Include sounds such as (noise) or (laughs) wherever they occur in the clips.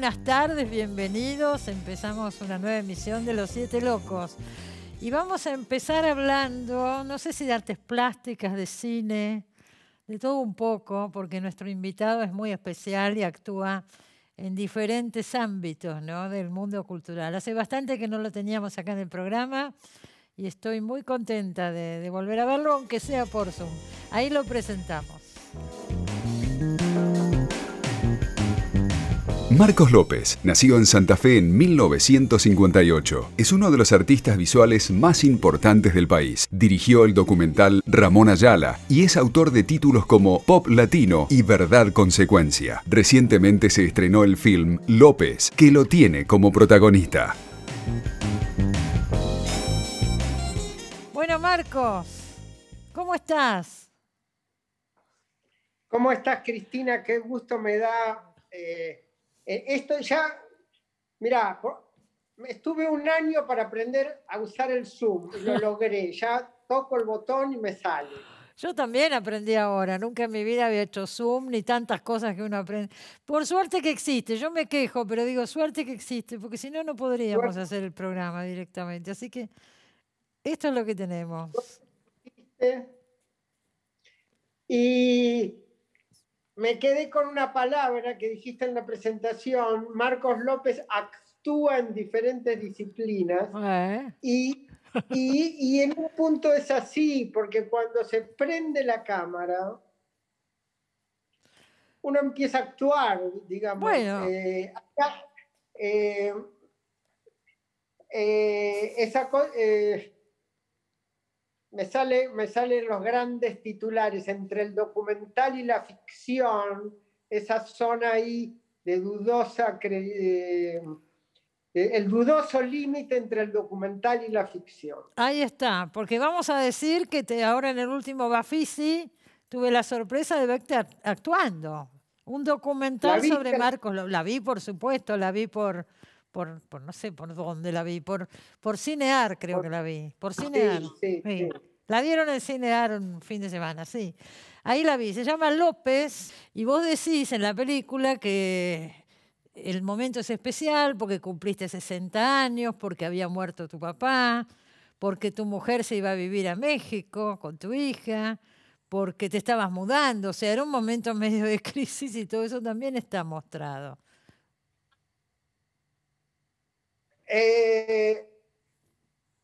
buenas tardes, bienvenidos. Empezamos una nueva emisión de Los Siete Locos. Y vamos a empezar hablando, no sé si de artes plásticas, de cine, de todo un poco, porque nuestro invitado es muy especial y actúa en diferentes ámbitos ¿no? del mundo cultural. Hace bastante que no lo teníamos acá en el programa y estoy muy contenta de, de volver a verlo, aunque sea por Zoom. Ahí lo presentamos. Marcos López nació en Santa Fe en 1958. Es uno de los artistas visuales más importantes del país. Dirigió el documental Ramón Ayala y es autor de títulos como Pop Latino y Verdad Consecuencia. Recientemente se estrenó el film López, que lo tiene como protagonista. Bueno, Marcos, ¿cómo estás? ¿Cómo estás, Cristina? Qué gusto me da. eh, eh, esto ya, mira, estuve un año para aprender a usar el Zoom y lo (laughs) logré. Ya toco el botón y me sale. Yo también aprendí ahora, nunca en mi vida había hecho Zoom ni tantas cosas que uno aprende. Por suerte que existe, yo me quejo, pero digo suerte que existe, porque si no, no podríamos Suerte. hacer el programa directamente. Así que esto es lo que tenemos. Y me quedé con una palabra que dijiste en la presentación. Marcos López actúa en diferentes disciplinas. Eh, Y, y, y en un punto es así, porque cuando se prende la cámara, uno empieza a actuar, digamos. Bueno. Eh, acá, eh, esa co- eh, me, sale, me salen los grandes titulares entre el documental y la ficción, esa zona ahí de dudosa eh, eh, el dudoso límite entre el documental y la ficción. ahí está, porque vamos a decir que te- ahora en el último Bafisi tuve la sorpresa de verte act- actuando. Un documental ¿La sobre? Marcos. Lo- La vi, por supuesto, la vi por, por, por no sé por dónde la vi, por, por Cinear creo Por- que la vi. Por Cinear. Sí, sí, Sí. sí. La dieron en Cinear un fin de semana, sí. Ahí la vi. Se llama López y vos decís en la película que el momento es especial porque cumpliste 60 años, porque había muerto tu papá, porque tu mujer se iba a vivir a México con tu hija, porque te estabas mudando. O sea, era un momento medio de (laughs) crisis y todo eso también está mostrado. Eh,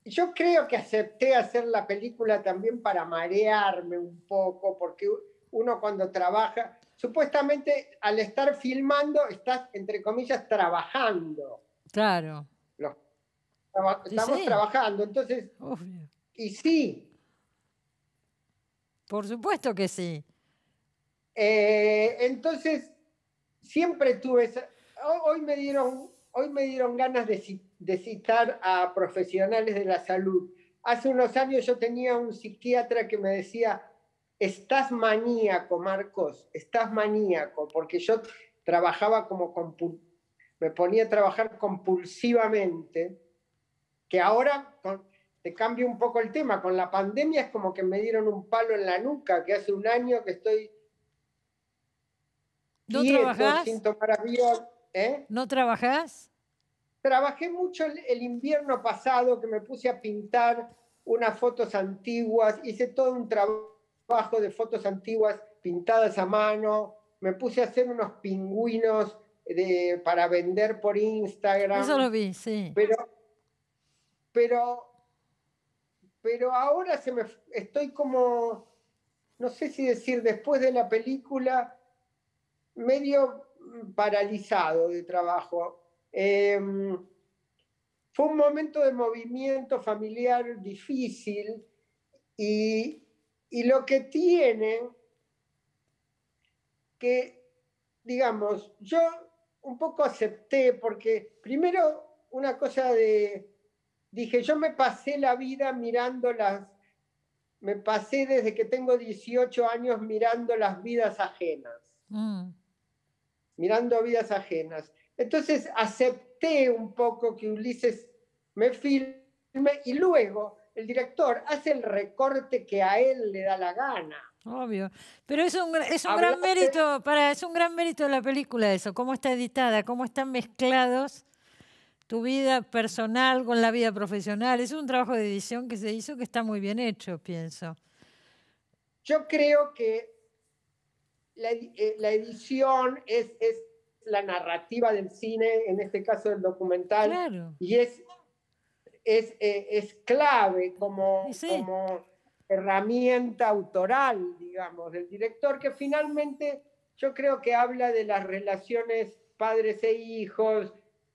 yo creo que acepté hacer la película también para marearme un poco, porque uno cuando trabaja, supuestamente al estar filmando, estás, entre comillas, trabajando. Claro. Los- traba- Sí, estamos sí. trabajando, entonces, Obvio. y sí, Por supuesto que sí. Eh, entonces, siempre tuve esa... ho- Hoy me dieron, hoy me dieron ganas de, ci- de citar a profesionales de la salud. Hace unos años yo tenía un psiquiatra que me decía, estás maníaco, Marcos, estás maníaco, porque yo trabajaba como me ponía a trabajar compulsivamente, que ahora con- te cambio un poco el tema, con la pandemia es como que me dieron un palo en la nuca, que hace un año que estoy ¿No quieto, trabajás? sin tomar avión. ¿eh? ¿No trabajás? Trabajé mucho el, el invierno pasado que me puse a pintar unas fotos antiguas, hice todo un trabajo de fotos antiguas pintadas a mano, me puse a hacer unos pingüinos de, para vender por Instagram. Eso lo vi, sí. Pero, pero, pero ahora se me, estoy como, no sé si decir, después de la película, medio paralizado de trabajo. Em, fue un momento de movimiento familiar difícil y, y lo que tiene que, digamos, yo un poco acepté porque primero una cosa de, dije, yo me pasé la vida mirando las, me pasé desde que tengo 18 años mirando las vidas ajenas, Mm. mirando vidas ajenas. Entonces acepté un poco que Ulises me filme y luego el director hace el recorte que a él le da la gana. Obvio. Pero es un, es un gran mérito, para, es un gran mérito de la película eso, cómo está editada, cómo están mezclados tu vida personal con la vida profesional. Es un trabajo de edición que se hizo que está muy bien hecho, pienso. Yo creo que la, eh, edición es, es, la narrativa del cine, en este caso del documental, y es, es, eh, es clave como, como herramienta autoral, digamos, del director, que finalmente yo creo que habla de las relaciones padres e hijos,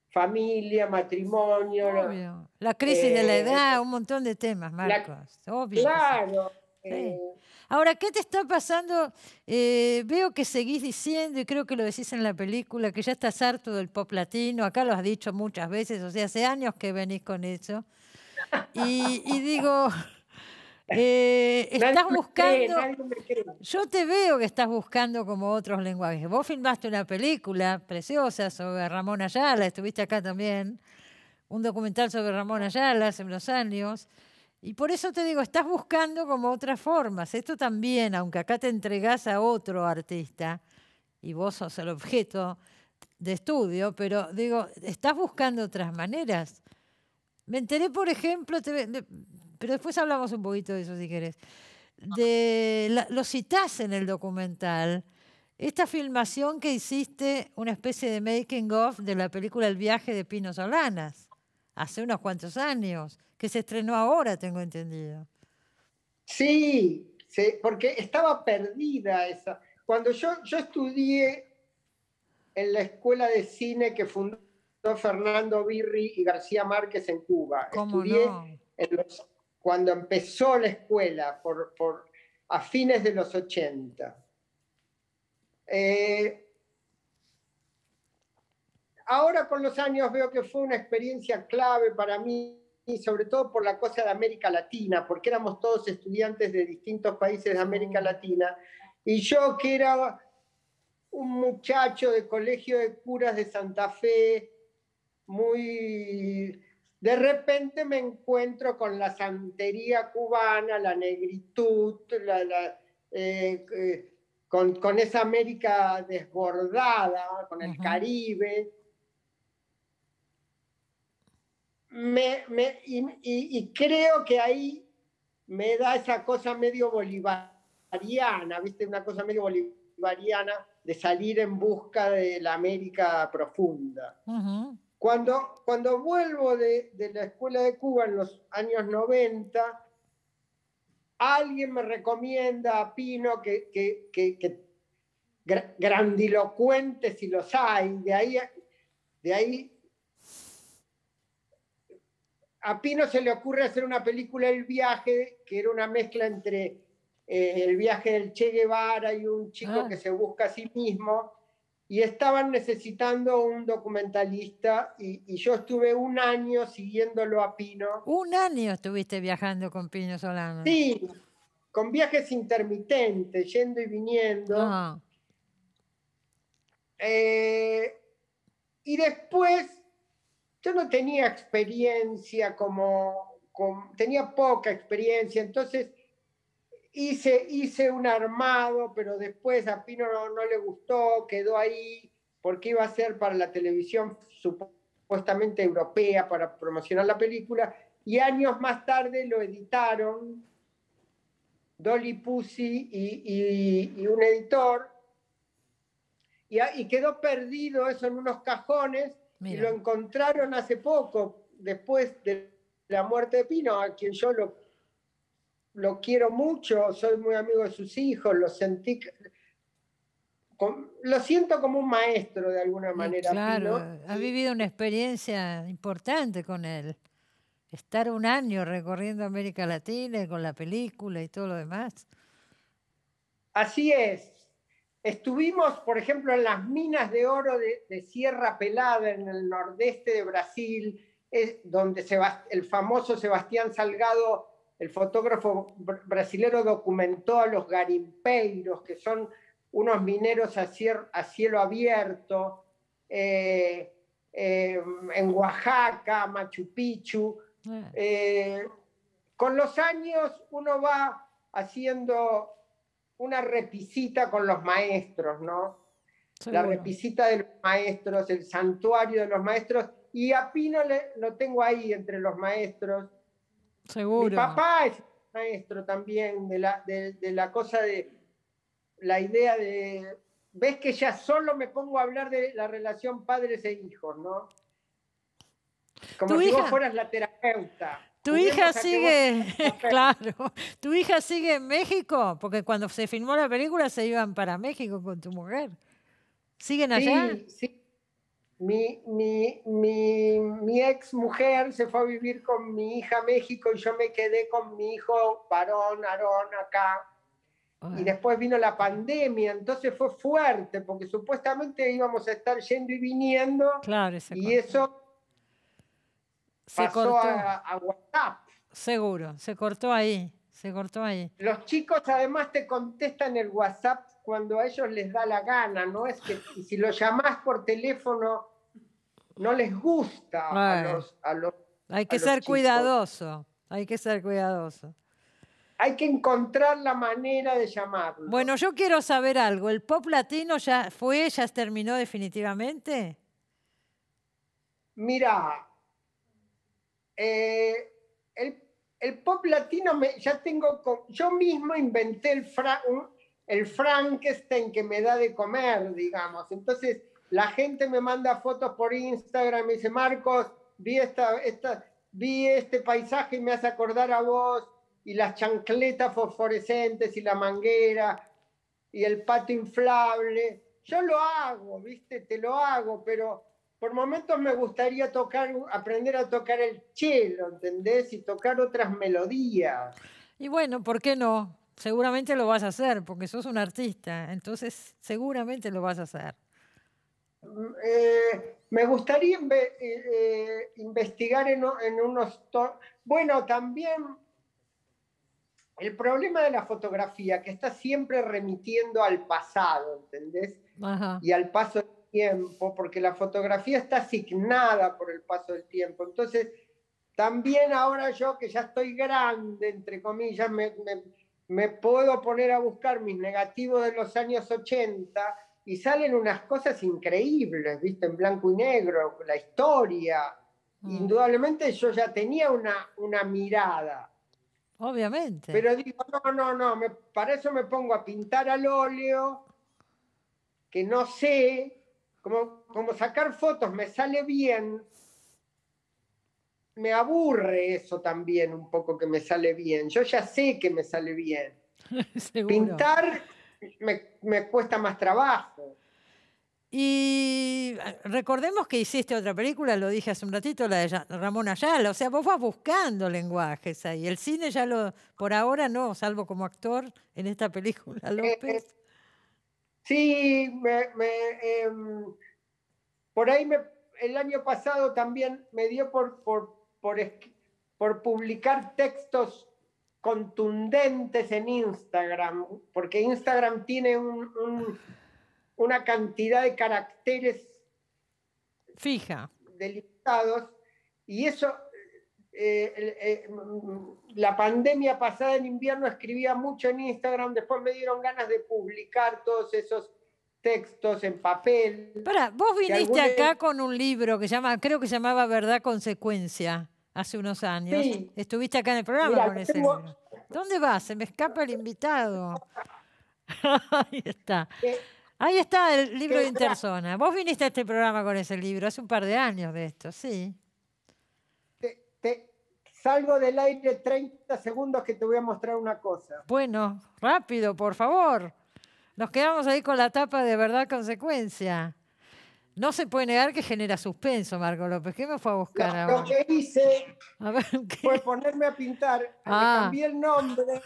familia, matrimonio. La crisis de la eh, edad, un montón de temas, Marcos. Obvio. Claro. Eh. Ahora, ¿qué te está pasando? Eh, veo que seguís diciendo, y creo que lo decís en la película, que ya estás harto del pop latino. Acá lo has dicho muchas veces, o sea, hace años que venís con eso. Y, y digo, (laughs) eh, estás buscando. yo te veo que estás buscando como otros lenguajes. Vos filmaste una película preciosa sobre Ramón Ayala, estuviste acá también, un documental sobre Ramón Ayala hace unos años. Y por eso te digo, estás buscando como otras formas. Esto también, aunque acá te entregás a otro artista y vos sos el objeto de estudio, pero digo, estás buscando otras maneras. Me enteré, por ejemplo, te, pero después hablamos un poquito de eso si querés. De lo citás en el documental. Esta filmación que hiciste, una especie de making of de la película El viaje de Pino Solanas, hace unos cuantos años, que se estrenó ahora, tengo entendido. Sí, sí porque estaba perdida esa. Cuando yo, yo estudié en la escuela de cine que fundó Fernando Birri y García Márquez en Cuba. Estudié en los cuando empezó la escuela, por, a fines de los 80. Eh, ahora con los años veo que fue una experiencia clave para mí, y sobre todo por la cosa de América Latina, porque éramos todos estudiantes de distintos países de América mm. Latina, y yo que era un muchacho de colegio de curas de Santa Fe, muy de repente me encuentro con la santería cubana, la negritud, eh, eh, con, esa América desbordada, con el Caribe. Y, creo que ahí me da esa cosa medio bolivariana, ¿viste? Una cosa medio bolivariana de salir en busca de la América profunda. Cuando, cuando vuelvo de, la escuela de Cuba en los años 90, alguien me recomienda a Pino que, que, grandilocuente si los hay, de ahí, de ahí a Pino se le ocurre hacer una película El viaje, que era una mezcla entre eh, el viaje del Che Guevara y un chico ah. que se busca a sí mismo y estaban necesitando un documentalista y, yo estuve un año siguiéndolo a Pino. Un año estuviste viajando con Pino Solano. Sí, con viajes intermitentes, yendo y viniendo. Ah. Eh, y después yo no tenía experiencia como, tenía poca experiencia, entonces hice, hice un armado, pero después a Pino no, le gustó, quedó ahí, porque iba a ser para la televisión supuestamente europea, para promocionar la película, y años más tarde lo editaron Dolly Pussy y, un editor, y, quedó perdido eso en unos cajones, y lo encontraron hace poco, después de la muerte de Pino, a quien yo lo lo quiero mucho, soy muy amigo de sus hijos, lo sentí, lo siento como un maestro de alguna manera. Claro, ha vivido una experiencia importante con él. Estar un año recorriendo América Latina con la película y todo lo demás. Así es. Estuvimos, por ejemplo, en las minas de oro de, Sierra Pelada, en el nordeste de Brasil, es donde el famoso Sebastián Salgado el fotógrafo brasilero documentó a los garimpeiros, que son unos mineros a, cielo abierto, eh, eh, en Oaxaca, Machu Picchu. Eh, con los años uno va haciendo una repisita con los maestros, ¿no? La repisita de los maestros, el santuario de los maestros, y a Pino le, lo tengo ahí entre los maestros. Seguro. Mi papá es maestro también de la, de, la cosa de la idea de. Ves que ya solo me pongo a hablar de la relación padres e hijos, ¿no? Como si vos fueras la terapeuta. Tu hija sigue, (laughs) claro, tu hija sigue en México, porque cuando se filmó la película se iban para México con tu mujer. ¿Siguen allá? Sí, sí. Mi, mi, mi, mi, ex mujer se fue a vivir con mi hija a México y yo me quedé con mi hijo varón, Aarón, acá. Y después vino la pandemia, entonces fue fuerte, porque supuestamente íbamos a estar yendo y viniendo. Claro, y eso se pasó A, WhatsApp. Seguro, se cortó ahí, se cortó ahí. Los chicos además te contestan el WhatsApp cuando a ellos les da la gana, ¿no? Es que (laughs) si lo llamás por teléfono no les gusta a los, Hay que ser cuidadoso, hay que ser cuidadoso. Hay que encontrar la manera de llamarlo. Bueno, yo quiero saber algo. ¿El pop latino ya fue, ya terminó definitivamente? Mira, eh, el, pop latino me, ya tengo, yo mismo inventé el, el Frankenstein que me da de comer, digamos. Entonces, la gente me manda fotos por Instagram, me dice, Marcos, vi, esta, esta, vi este paisaje y me hace acordar a vos, y las chancletas fosforescentes y la manguera y el pato inflable. Yo lo hago, viste, te lo hago, pero por momentos me gustaría tocar, aprender a tocar el cello, ¿entendés? Y tocar otras melodías. Y bueno, ¿por qué no? Seguramente lo vas a hacer, porque sos un artista, entonces seguramente lo vas a hacer. Eh, me gustaría eh, eh, investigar en, unos... Bueno, también el problema de la fotografía, que está siempre remitiendo al pasado, ¿entendés? Y al paso tiempo, porque la fotografía está asignada por el paso del tiempo. Entonces, también ahora yo que ya estoy grande, entre comillas, me me puedo poner a buscar mis negativos de los años 80 y salen unas cosas increíbles, ¿viste? En blanco y negro, la historia. Mm. Indudablemente yo ya tenía una, una mirada. Obviamente. Pero digo, no, no, no, me, para eso me pongo a pintar al óleo, que no sé, como, como sacar fotos me sale bien, me aburre eso también un poco que me sale bien. Yo ya sé que me sale bien. (laughs) Pintar me, cuesta más trabajo. Y eh, recordemos que hiciste otra película, lo dije hace un ratito, la de Ramón Ayala. O sea, vos vas buscando lenguajes ahí. El cine ya lo, por ahora no, salvo como actor en esta película, eh, López. Eh, sí, me, em, por ahí me, el año pasado también me dio por, por por, publicar textos contundentes en Instagram, porque Instagram tiene una cantidad de caracteres fija. delimitados y eso eh, eh, la pandemia pasada en invierno escribía mucho en Instagram, después me dieron ganas de publicar todos esos textos en papel. Para, vos viniste acá con un libro que llama, creo que se llamaba Verdad Consecuencia hace unos años. Estuviste acá en el programa con ese libro. ¿Dónde vas? Se me escapa el invitado. (laughs) Ahí está. Ahí está el libro de Interzona. Vos viniste a este programa con ese libro hace un par de años de esto, sí. Salgo del aire 30 segundos que te voy a mostrar una cosa. Bueno, rápido, por favor. Nos quedamos ahí con la tapa de verdad consecuencia. No se puede negar que genera suspenso, Marco López. ¿Qué me fue a buscar Lo que hice fue ponerme a pintar. Le ah. cambié el nombre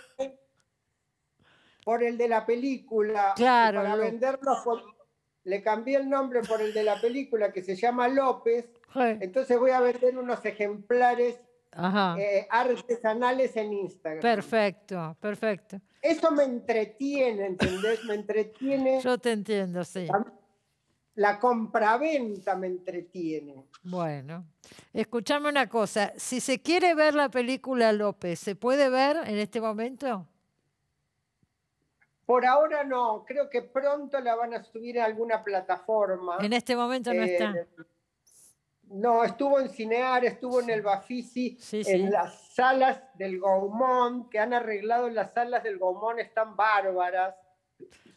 por el de la película. Claro. Para venderlo, le cambié el nombre por el de la película que se llama López. Entonces voy a vender unos ejemplares eh, artesanales en Instagram. Perfecto, perfecto. Eso me entretiene, ¿entendés? Me entretiene. Yo te entiendo, sí la compraventa me entretiene. Bueno, escuchame una cosa, si se quiere ver la película López, ¿se puede ver en este momento? Por ahora no, creo que pronto la van a subir a alguna plataforma. En este momento no está. No, estuvo en Cinear, estuvo en el Bafisi, Sí, sí. en las salas del Gaumont, que han arreglado las salas del Gaumont, están bárbaras,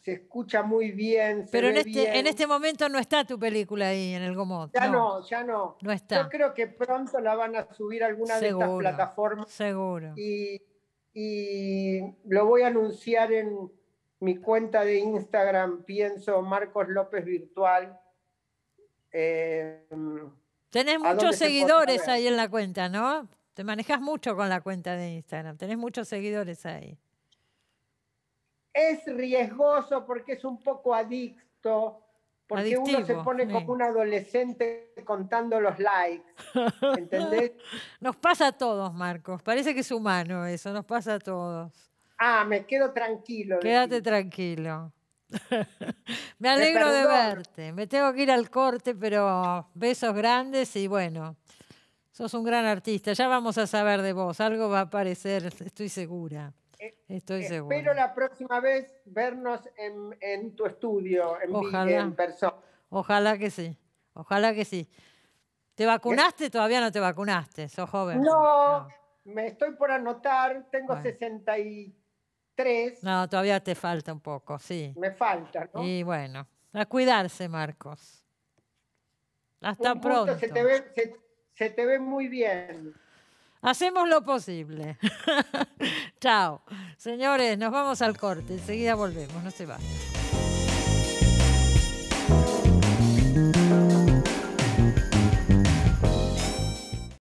se escucha muy bien. se Pero en este, bien. en este momento no está tu película ahí en el Gomot. Ya no, ya no. No está. Yo creo que pronto la van a subir a alguna de estas plataformas Seguro. y, y lo voy a anunciar en mi cuenta de Instagram, pienso Marcos López Virtual. Eh, Tenés ¿A dónde muchos seguidores ahí en la cuenta, ¿no? Te manejas mucho con la cuenta de Instagram. Tenés muchos seguidores ahí. es riesgoso porque es un poco adicto, porque uno se pone sí. como un adolescente contando los likes, ¿entendés? (laughs) Nos pasa a todos, Marcos. Parece que es humano eso. Nos pasa a todos. Ah, me quedo tranquilo. Quédate tranquilo. (laughs) Me alegro de verte. Me tengo que ir al corte, pero besos grandes y bueno, sos un gran artista. Ya vamos a saber de vos. Algo va a aparecer, estoy segura. Estoy segura. Espero la próxima vez vernos en, en tu estudio, en, Ojalá. en persona. Ojalá que sí. Ojalá que sí. ¿Te vacunaste? Todavía no te vacunaste. Sos joven. No, me estoy por anotar, tengo Bueno. 63, No, todavía te falta un poco, sí. me falta, ¿no? Y bueno, a cuidarse, Marcos. Hasta Un gusto, pronto. Se te, ve, se, se te ve muy bien. Hacemos lo posible. (laughs) Chao. Señores, nos vamos al corte. Enseguida volvemos. No se vayan.